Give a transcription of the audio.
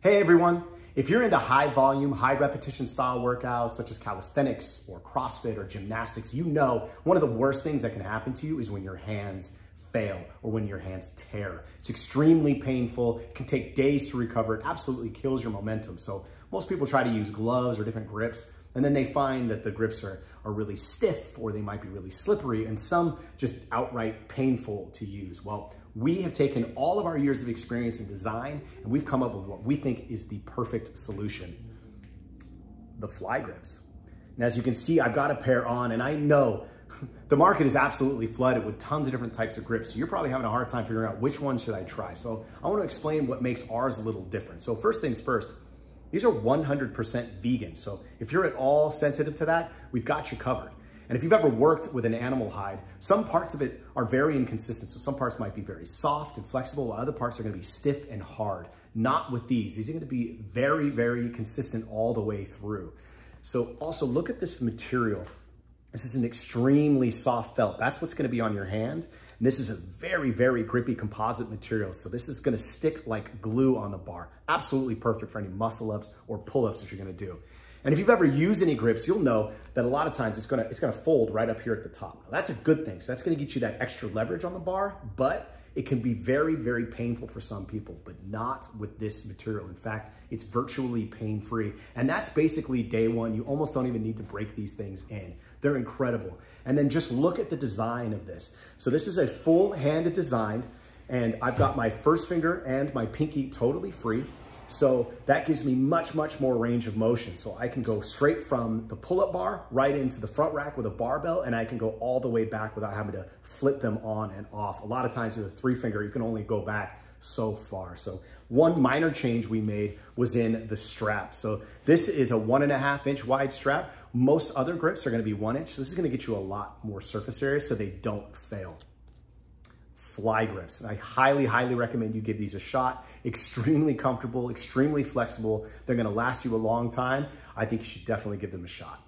Hey everyone, if you're into high volume, high repetition style workouts such as calisthenics or CrossFit or gymnastics, you know one of the worst things that can happen to you is when your hands fail or when your hands tear. It's extremely painful. It can take days to recover. It absolutely kills your momentum. So most people try to use gloves or different grips and then they find that the grips are, are really stiff or they might be really slippery and some just outright painful to use. Well, we have taken all of our years of experience in design and we've come up with what we think is the perfect solution, the fly grips. And as you can see, I've got a pair on and I know the market is absolutely flooded with tons of different types of grips. So you're probably having a hard time figuring out which one should I try. So I wanna explain what makes ours a little different. So first things first, these are 100% vegan. So if you're at all sensitive to that, we've got you covered. And if you've ever worked with an animal hide, some parts of it are very inconsistent. So some parts might be very soft and flexible, while other parts are gonna be stiff and hard. Not with these. These are gonna be very, very consistent all the way through. So also look at this material. This is an extremely soft felt. That's what's gonna be on your hand. And this is a very, very grippy composite material. So this is gonna stick like glue on the bar. Absolutely perfect for any muscle ups or pull ups that you're gonna do. And if you've ever used any grips, you'll know that a lot of times it's gonna, it's gonna fold right up here at the top. Now, that's a good thing. So that's gonna get you that extra leverage on the bar, but it can be very, very painful for some people, but not with this material. In fact, it's virtually pain-free. And that's basically day one. You almost don't even need to break these things in. They're incredible. And then just look at the design of this. So this is a full-handed design, and I've got my first finger and my pinky totally free. So that gives me much, much more range of motion. So I can go straight from the pull-up bar right into the front rack with a barbell, and I can go all the way back without having to flip them on and off. A lot of times with a three finger, you can only go back so far. So one minor change we made was in the strap. So this is a one and a half inch wide strap. Most other grips are gonna be one inch. So this is gonna get you a lot more surface area so they don't fail fly grips. I highly, highly recommend you give these a shot. Extremely comfortable, extremely flexible. They're gonna last you a long time. I think you should definitely give them a shot.